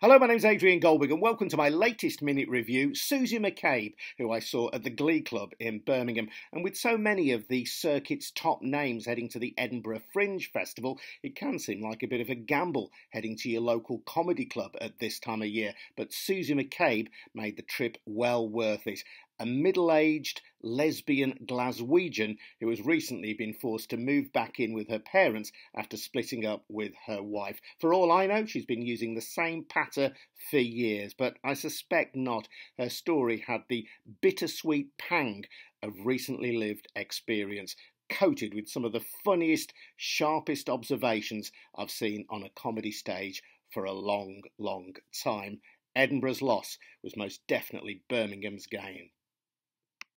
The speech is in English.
Hello, my name's Adrian Goldberg, and welcome to my latest minute review. Susie McCabe, who I saw at the Glee Club in Birmingham, and with so many of the circuit's top names heading to the Edinburgh Fringe Festival, it can seem like a bit of a gamble heading to your local comedy club at this time of year. But Susie McCabe made the trip well worth it a middle aged lesbian Glaswegian who has recently been forced to move back in with her parents after splitting up with her wife. For all I know, she's been using the same patter for years, but I suspect not. Her story had the bittersweet pang of recently lived experience. Coated with some of the funniest, sharpest observations I've seen on a comedy stage for a long, long time. Edinburgh's loss was most definitely Birmingham's gain.